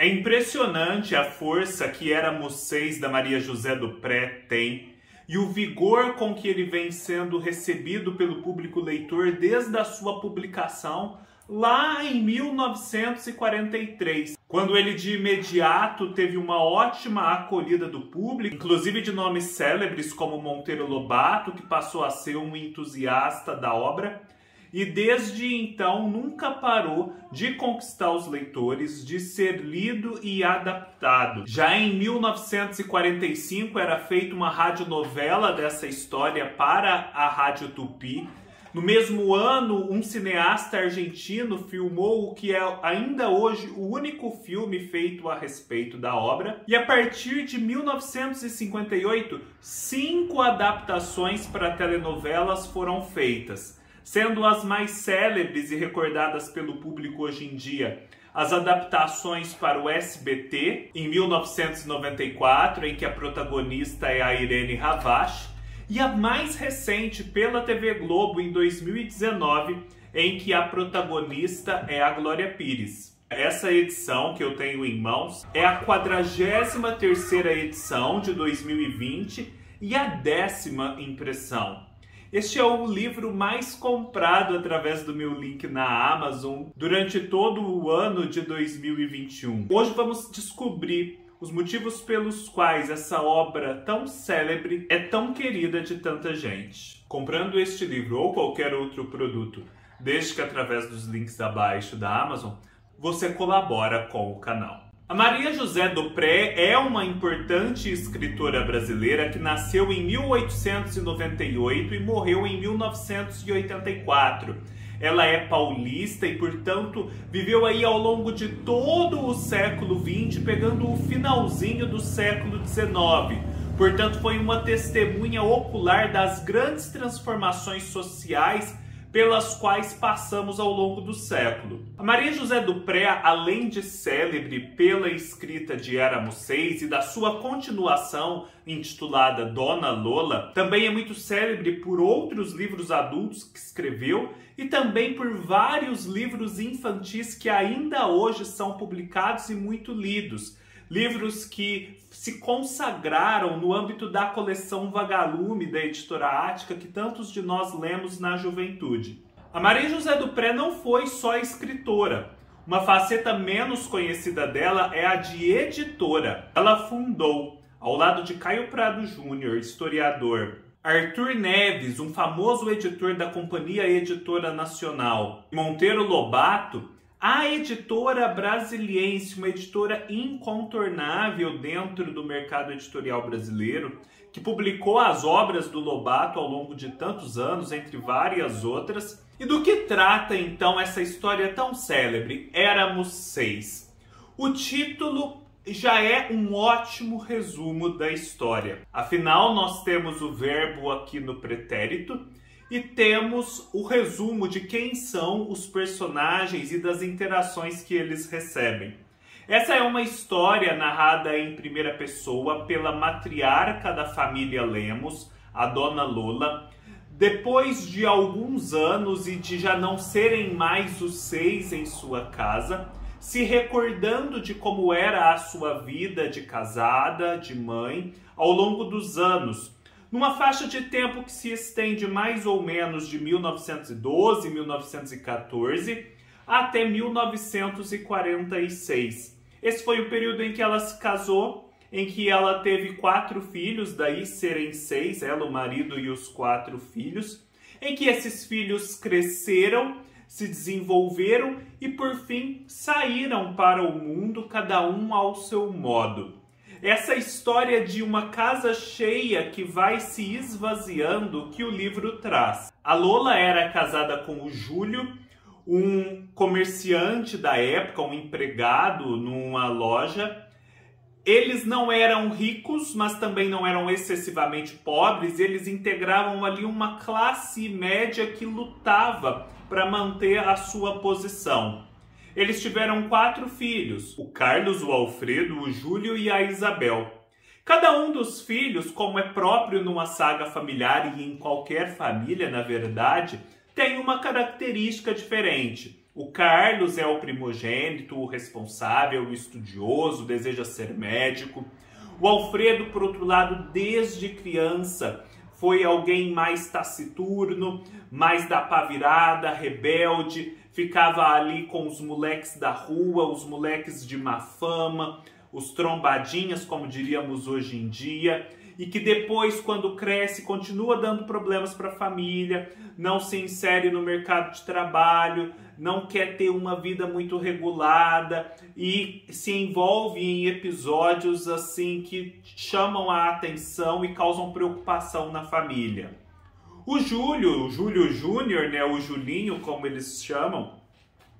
É impressionante a força que Éramos Seis da Maria José do Pré tem e o vigor com que ele vem sendo recebido pelo público leitor desde a sua publicação lá em 1943, quando ele de imediato teve uma ótima acolhida do público, inclusive de nomes célebres como Monteiro Lobato, que passou a ser um entusiasta da obra, e desde então nunca parou de conquistar os leitores, de ser lido e adaptado. Já em 1945 era feita uma radionovela dessa história para a Rádio Tupi. No mesmo ano, um cineasta argentino filmou o que é ainda hoje o único filme feito a respeito da obra. E a partir de 1958, cinco adaptações para telenovelas foram feitas sendo as mais célebres e recordadas pelo público hoje em dia as adaptações para o SBT em 1994, em que a protagonista é a Irene Ravache, e a mais recente pela TV Globo em 2019, em que a protagonista é a Glória Pires. Essa edição que eu tenho em mãos é a 43ª edição de 2020 e a décima impressão. Este é o livro mais comprado através do meu link na Amazon durante todo o ano de 2021. Hoje vamos descobrir os motivos pelos quais essa obra tão célebre é tão querida de tanta gente. Comprando este livro ou qualquer outro produto, desde que através dos links abaixo da Amazon, você colabora com o canal. A Maria José Dupré é uma importante escritora brasileira que nasceu em 1898 e morreu em 1984. Ela é paulista e, portanto, viveu aí ao longo de todo o século XX, pegando o finalzinho do século XIX. Portanto, foi uma testemunha ocular das grandes transformações sociais pelas quais passamos ao longo do século. A Maria José Dupré, além de célebre pela escrita de Éramos Seis e da sua continuação intitulada Dona Lola, também é muito célebre por outros livros adultos que escreveu e também por vários livros infantis que ainda hoje são publicados e muito lidos livros que se consagraram no âmbito da coleção Vagalume da editora Ática, que tantos de nós lemos na juventude. A Maria José Dupré não foi só escritora. Uma faceta menos conhecida dela é a de editora. Ela fundou, ao lado de Caio Prado Júnior, historiador, Arthur Neves, um famoso editor da Companhia Editora Nacional, Monteiro Lobato, a editora brasiliense, uma editora incontornável dentro do mercado editorial brasileiro, que publicou as obras do Lobato ao longo de tantos anos, entre várias outras. E do que trata então essa história tão célebre? Éramos seis. O título já é um ótimo resumo da história. Afinal, nós temos o verbo aqui no pretérito e temos o resumo de quem são os personagens e das interações que eles recebem. Essa é uma história narrada em primeira pessoa pela matriarca da família Lemos, a dona Lola. Depois de alguns anos e de já não serem mais os seis em sua casa, se recordando de como era a sua vida de casada, de mãe, ao longo dos anos, numa faixa de tempo que se estende mais ou menos de 1912, 1914 até 1946. Esse foi o período em que ela se casou, em que ela teve quatro filhos, daí serem seis, ela, o marido e os quatro filhos, em que esses filhos cresceram, se desenvolveram e por fim saíram para o mundo, cada um ao seu modo essa história de uma casa cheia que vai se esvaziando que o livro traz. A Lola era casada com o Júlio, um comerciante da época, um empregado numa loja. Eles não eram ricos, mas também não eram excessivamente pobres, eles integravam ali uma classe média que lutava para manter a sua posição. Eles tiveram quatro filhos: o Carlos, o Alfredo, o Júlio e a Isabel. Cada um dos filhos, como é próprio numa saga familiar e em qualquer família, na verdade, tem uma característica diferente. O Carlos é o primogênito, o responsável, o estudioso, deseja ser médico. O Alfredo, por outro lado, desde criança, foi alguém mais taciturno, mais da pavirada, rebelde, ficava ali com os moleques da rua, os moleques de má fama, os trombadinhas, como diríamos hoje em dia, e que depois, quando cresce, continua dando problemas para a família, não se insere no mercado de trabalho, não quer ter uma vida muito regulada e se envolve em episódios assim que chamam a atenção e causam preocupação na família. O Júlio, o Júlio Júnior, né, o Julinho, como eles chamam,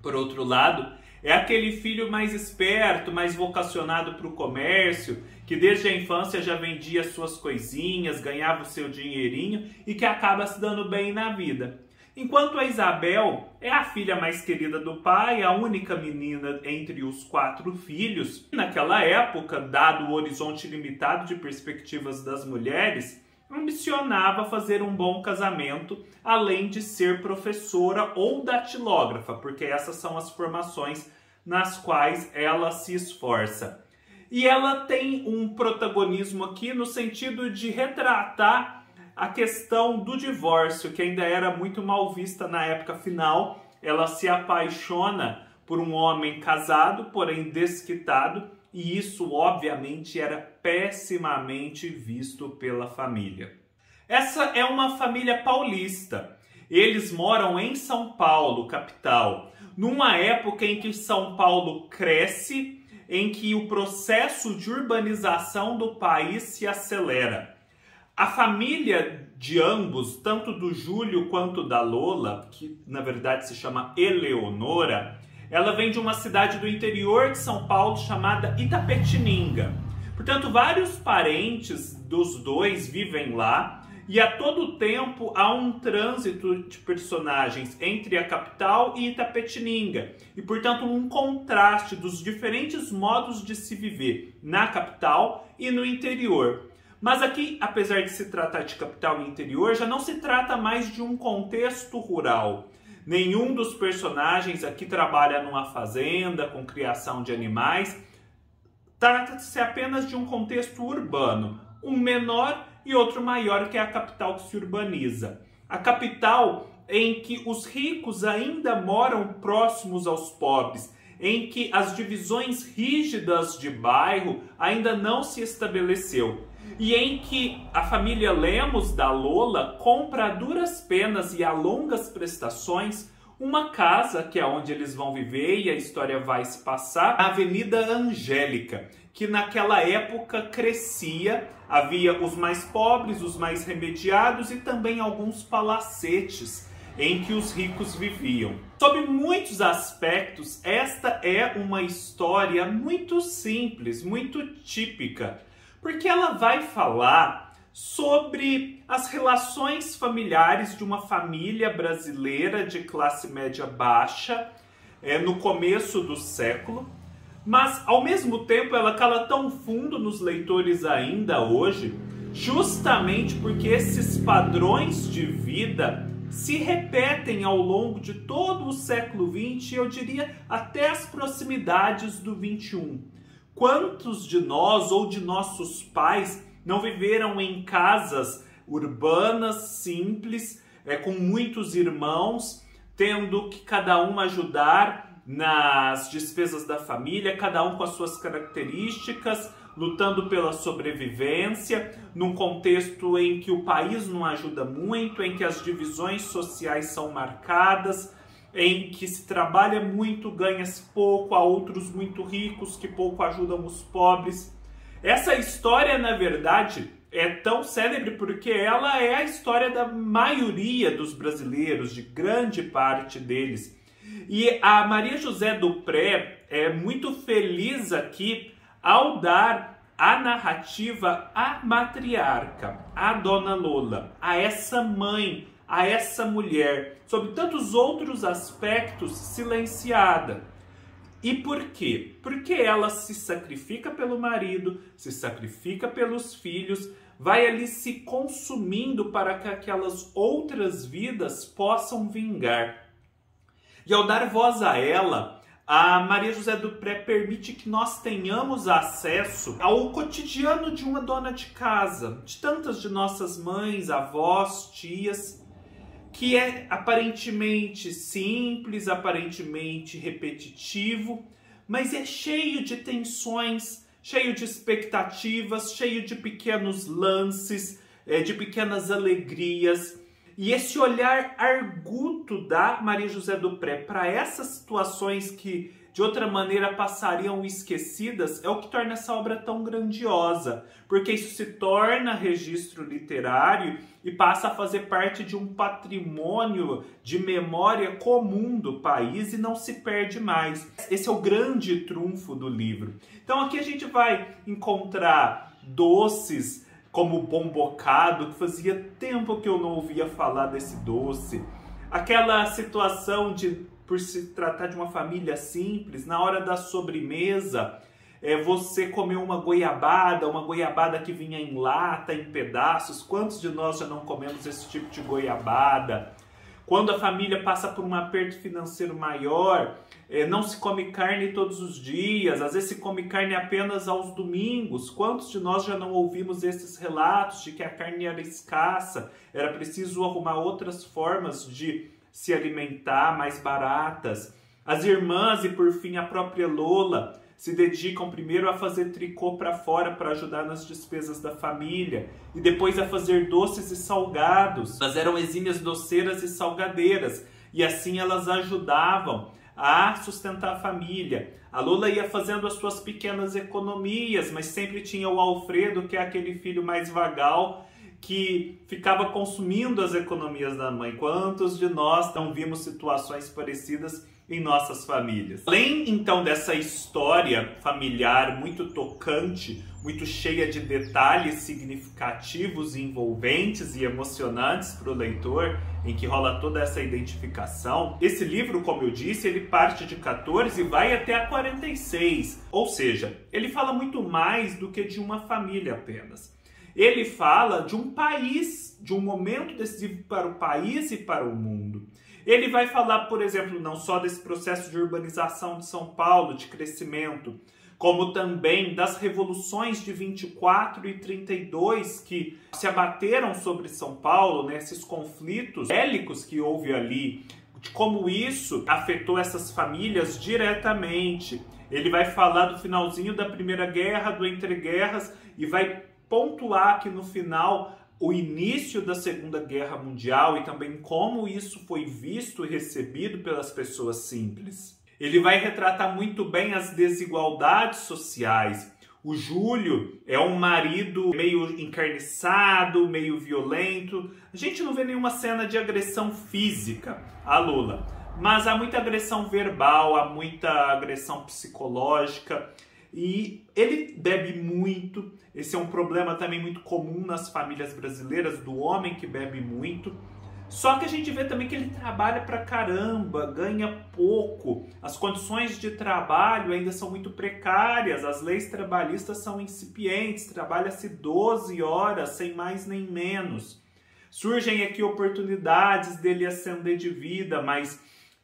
por outro lado, é aquele filho mais esperto, mais vocacionado para o comércio, que desde a infância já vendia suas coisinhas, ganhava o seu dinheirinho e que acaba se dando bem na vida. Enquanto a Isabel é a filha mais querida do pai, a única menina entre os quatro filhos, naquela época, dado o horizonte limitado de perspectivas das mulheres, ambicionava fazer um bom casamento, além de ser professora ou datilógrafa, porque essas são as formações nas quais ela se esforça. E ela tem um protagonismo aqui no sentido de retratar a questão do divórcio, que ainda era muito mal vista na época final. Ela se apaixona por um homem casado, porém desquitado, e isso obviamente era pessimamente visto pela família. Essa é uma família paulista. Eles moram em São Paulo, capital, numa época em que São Paulo cresce, em que o processo de urbanização do país se acelera. A família de ambos, tanto do Júlio quanto da Lola, que na verdade se chama Eleonora, ela vem de uma cidade do interior de São Paulo chamada Itapetininga. Portanto, vários parentes dos dois vivem lá e a todo tempo há um trânsito de personagens entre a capital e Itapetininga. E, portanto, um contraste dos diferentes modos de se viver na capital e no interior. Mas aqui, apesar de se tratar de capital e interior, já não se trata mais de um contexto rural. Nenhum dos personagens aqui trabalha numa fazenda com criação de animais. Trata-se apenas de um contexto urbano, um menor e outro maior que é a capital que se urbaniza. A capital em que os ricos ainda moram próximos aos pobres, em que as divisões rígidas de bairro ainda não se estabeleceu e em que a família Lemos da Lola compra a duras penas e a longas prestações uma casa que é onde eles vão viver e a história vai se passar, a Avenida Angélica, que naquela época crescia, havia os mais pobres, os mais remediados e também alguns palacetes em que os ricos viviam. Sob muitos aspectos, esta é uma história muito simples, muito típica porque ela vai falar sobre as relações familiares de uma família brasileira de classe média baixa é, no começo do século, mas ao mesmo tempo ela cala tão fundo nos leitores ainda hoje, justamente porque esses padrões de vida se repetem ao longo de todo o século XX, eu diria até as proximidades do XXI. Quantos de nós ou de nossos pais não viveram em casas urbanas simples, é, com muitos irmãos, tendo que cada um ajudar nas despesas da família, cada um com as suas características, lutando pela sobrevivência, num contexto em que o país não ajuda muito, em que as divisões sociais são marcadas, em que se trabalha muito, ganha-se pouco, há outros muito ricos que pouco ajudam os pobres. Essa história, na verdade, é tão célebre porque ela é a história da maioria dos brasileiros, de grande parte deles. E a Maria José Dupré é muito feliz aqui ao dar a narrativa à matriarca, à dona Lola, a essa mãe a essa mulher, sob tantos outros aspectos, silenciada. E por quê? Porque ela se sacrifica pelo marido, se sacrifica pelos filhos, vai ali se consumindo para que aquelas outras vidas possam vingar. E ao dar voz a ela, a Maria José do Pré permite que nós tenhamos acesso ao cotidiano de uma dona de casa, de tantas de nossas mães, avós, tias, que é aparentemente simples, aparentemente repetitivo, mas é cheio de tensões, cheio de expectativas, cheio de pequenos lances, é, de pequenas alegrias. E esse olhar arguto da Maria José do Pré para essas situações que de outra maneira passariam esquecidas é o que torna essa obra tão grandiosa, porque isso se torna registro literário e passa a fazer parte de um patrimônio de memória comum do país e não se perde mais. Esse é o grande trunfo do livro. Então aqui a gente vai encontrar doces como o bombocado, que fazia tempo que eu não ouvia falar desse doce. Aquela situação de, por se tratar de uma família simples, na hora da sobremesa, é, você comeu uma goiabada, uma goiabada que vinha em lata, em pedaços. Quantos de nós já não comemos esse tipo de goiabada? Quando a família passa por um aperto financeiro maior, é, não se come carne todos os dias, às vezes se come carne apenas aos domingos. Quantos de nós já não ouvimos esses relatos de que a carne era escassa, era preciso arrumar outras formas de se alimentar mais baratas? As irmãs e por fim a própria Lola se dedicam primeiro a fazer tricô para fora para ajudar nas despesas da família e depois a fazer doces e salgados. Elas eram exímias doceiras e salgadeiras e assim elas ajudavam a sustentar a família. A Lula ia fazendo as suas pequenas economias, mas sempre tinha o Alfredo, que é aquele filho mais vagal que ficava consumindo as economias da mãe. Quantos de nós não vimos situações parecidas em nossas famílias. Além então dessa história familiar muito tocante, muito cheia de detalhes significativos, envolventes e emocionantes para o leitor, em que rola toda essa identificação, esse livro, como eu disse, ele parte de 14 e vai até a 46. Ou seja, ele fala muito mais do que de uma família apenas. Ele fala de um país, de um momento decisivo para o país e para o mundo. Ele vai falar, por exemplo, não só desse processo de urbanização de São Paulo, de crescimento, como também das revoluções de 24 e 32 que se abateram sobre São Paulo, né, esses conflitos bélicos que houve ali, de como isso afetou essas famílias diretamente. Ele vai falar do finalzinho da Primeira Guerra, do Entre Guerras e vai pontuar que no final o início da Segunda Guerra Mundial e também como isso foi visto e recebido pelas pessoas simples. Ele vai retratar muito bem as desigualdades sociais. O Júlio é um marido meio encarniçado, meio violento. A gente não vê nenhuma cena de agressão física a Lula, mas há muita agressão verbal, há muita agressão psicológica. E ele bebe muito. Esse é um problema também muito comum nas famílias brasileiras do homem que bebe muito. Só que a gente vê também que ele trabalha pra caramba, ganha pouco, as condições de trabalho ainda são muito precárias, as leis trabalhistas são incipientes, trabalha-se 12 horas sem mais nem menos. Surgem aqui oportunidades dele ascender de vida, mas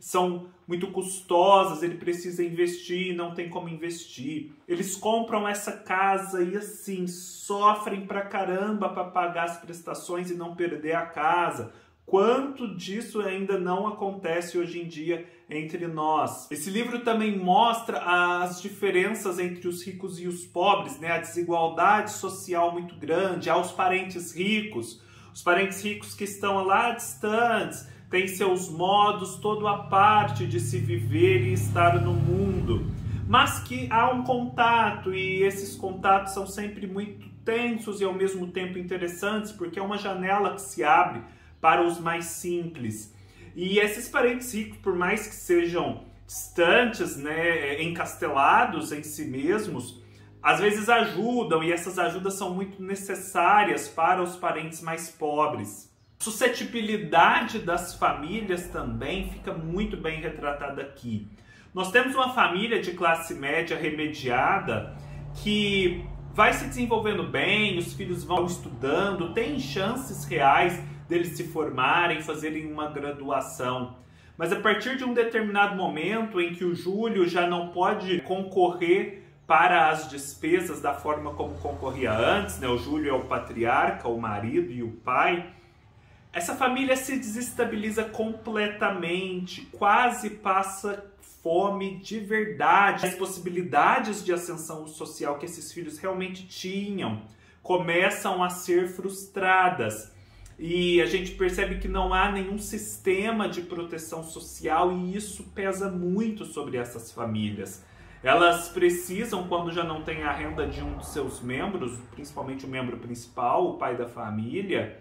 são muito custosas, ele precisa investir, não tem como investir. Eles compram essa casa e assim sofrem pra caramba para pagar as prestações e não perder a casa. Quanto disso ainda não acontece hoje em dia entre nós? Esse livro também mostra as diferenças entre os ricos e os pobres, né? A desigualdade social muito grande, há os parentes ricos, os parentes ricos que estão lá distantes, tem seus modos, todo a parte de se viver e estar no mundo, mas que há um contato e esses contatos são sempre muito tensos e ao mesmo tempo interessantes, porque é uma janela que se abre para os mais simples. E esses parentes ricos, por mais que sejam distantes, né, encastelados em si mesmos, às vezes ajudam e essas ajudas são muito necessárias para os parentes mais pobres suscetibilidade das famílias também fica muito bem retratada aqui. Nós temos uma família de classe média remediada que vai se desenvolvendo bem, os filhos vão estudando, tem chances reais deles se formarem, fazerem uma graduação. Mas a partir de um determinado momento em que o Júlio já não pode concorrer para as despesas da forma como concorria antes, né? O Júlio é o patriarca, o marido e o pai. Essa família se desestabiliza completamente, quase passa fome de verdade. As possibilidades de ascensão social que esses filhos realmente tinham começam a ser frustradas. E a gente percebe que não há nenhum sistema de proteção social e isso pesa muito sobre essas famílias. Elas precisam, quando já não tem a renda de um dos seus membros, principalmente o membro principal, o pai da família,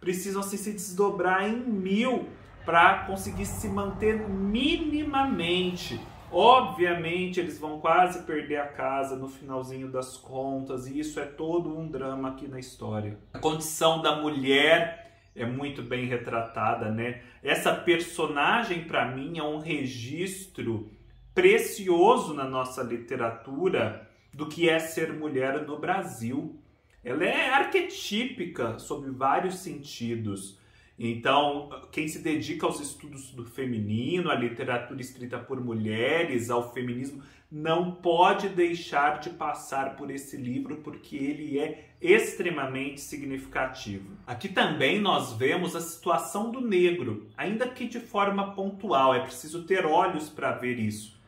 precisam se, desdobrar em mil para conseguir se manter minimamente. Obviamente, eles vão quase perder a casa no finalzinho das contas, e isso é todo um drama aqui na história. A condição da mulher é muito bem retratada, né? Essa personagem, para mim, é um registro precioso na nossa literatura do que é ser mulher no Brasil. Ela é arquetípica sob vários sentidos. Então, quem se dedica aos estudos do feminino, à literatura escrita por mulheres, ao feminismo, não pode deixar de passar por esse livro porque ele é extremamente significativo. Aqui também nós vemos a situação do negro, ainda que de forma pontual, é preciso ter olhos para ver isso.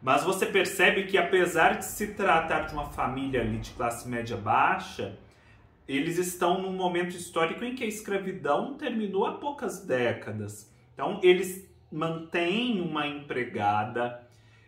Mas você percebe que apesar de se tratar de uma família ali de classe média baixa, eles estão num momento histórico em que a escravidão terminou há poucas décadas. Então eles mantêm uma empregada.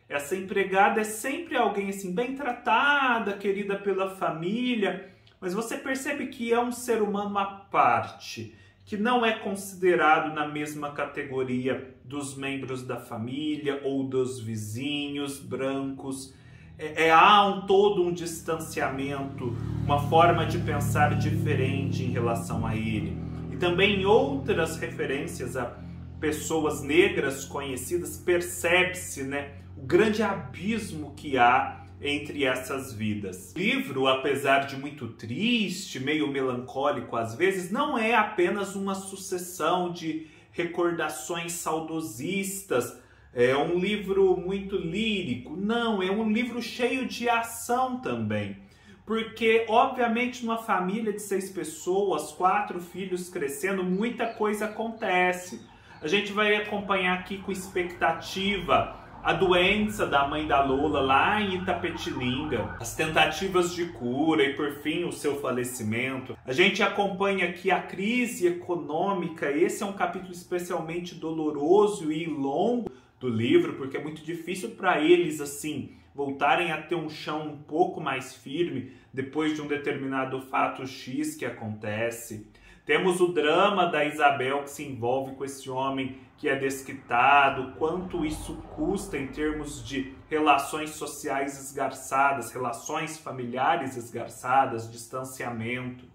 Essa empregada é sempre alguém assim bem tratada, querida pela família, mas você percebe que é um ser humano à parte que não é considerado na mesma categoria dos membros da família ou dos vizinhos brancos. É, é, há um todo um distanciamento, uma forma de pensar diferente em relação a ele. E também outras referências a pessoas negras conhecidas, percebe-se né, o grande abismo que há entre essas vidas. O livro, apesar de muito triste, meio melancólico às vezes, não é apenas uma sucessão de recordações saudosistas. É um livro muito lírico. Não, é um livro cheio de ação também. Porque, obviamente, numa família de seis pessoas, quatro filhos crescendo, muita coisa acontece. A gente vai acompanhar aqui com expectativa a doença da mãe da Lola lá em Itapetininga, as tentativas de cura e por fim o seu falecimento. A gente acompanha aqui a crise econômica. Esse é um capítulo especialmente doloroso e longo do livro, porque é muito difícil para eles assim voltarem a ter um chão um pouco mais firme depois de um determinado fato X que acontece. Temos o drama da Isabel que se envolve com esse homem que é desquitado, quanto isso custa em termos de relações sociais esgarçadas, relações familiares esgarçadas, distanciamento.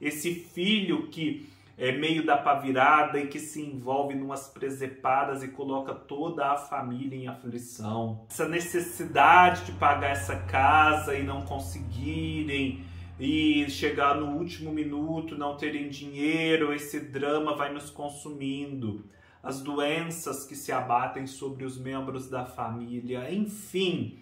Esse filho que é meio da pavirada e que se envolve numas presepadas e coloca toda a família em aflição. Essa necessidade de pagar essa casa e não conseguirem e chegar no último minuto, não terem dinheiro, esse drama vai nos consumindo. As doenças que se abatem sobre os membros da família, enfim.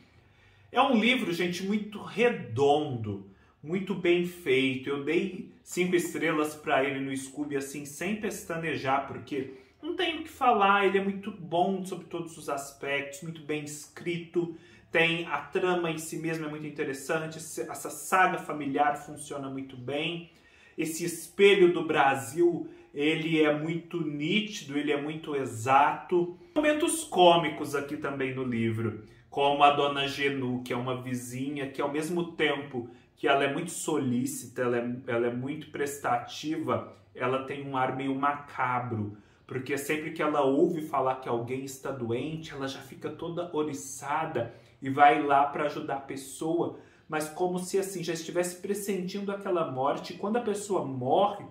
É um livro, gente, muito redondo, muito bem feito. Eu dei cinco estrelas para ele no Scooby, assim, sem pestanejar, porque não tenho o que falar. Ele é muito bom sobre todos os aspectos, muito bem escrito tem a trama em si mesma é muito interessante, essa saga familiar funciona muito bem. Esse espelho do Brasil, ele é muito nítido, ele é muito exato. Momentos cômicos aqui também no livro, como a dona Genu, que é uma vizinha que ao mesmo tempo que ela é muito solícita, ela é, ela é muito prestativa, ela tem um ar meio macabro porque sempre que ela ouve falar que alguém está doente, ela já fica toda oriçada e vai lá para ajudar a pessoa, mas como se assim já estivesse pressentindo aquela morte. Quando a pessoa morre,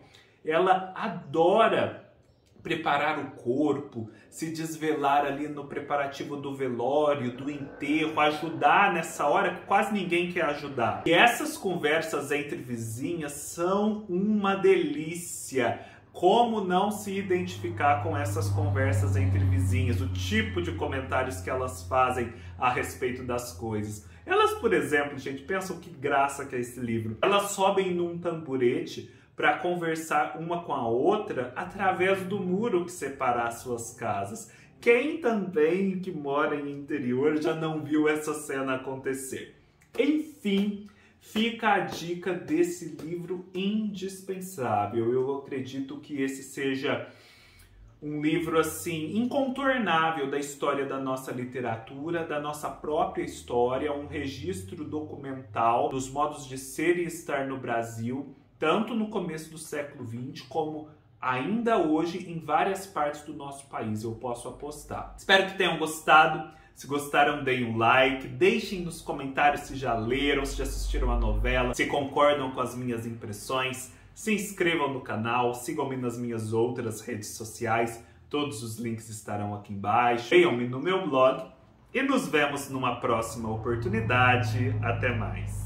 ela adora preparar o corpo, se desvelar ali no preparativo do velório, do enterro, ajudar nessa hora que quase ninguém quer ajudar. E essas conversas entre vizinhas são uma delícia Como não se identificar com essas conversas entre vizinhas, o tipo de comentários que elas fazem a respeito das coisas. Elas, por exemplo, gente, pensam que graça que é esse livro. Elas sobem num tamborete para conversar uma com a outra através do muro que separa as suas casas. Quem também que mora em interior já não viu essa cena acontecer? Enfim, fica a dica desse livro indispensável. Eu acredito que esse seja um livro assim incontornável da história da nossa literatura, da nossa própria história, um registro documental dos modos de ser e estar no Brasil, tanto no começo do século XX como ainda hoje em várias partes do nosso país, eu posso apostar. Espero que tenham gostado. Se gostaram, deem um like, deixem nos comentários se já leram, se já assistiram a novela, se concordam com as minhas impressões. Se inscrevam no canal, sigam-me nas minhas outras redes sociais, todos os links estarão aqui embaixo. Leiam-me no meu blog e nos vemos numa próxima oportunidade. Até mais!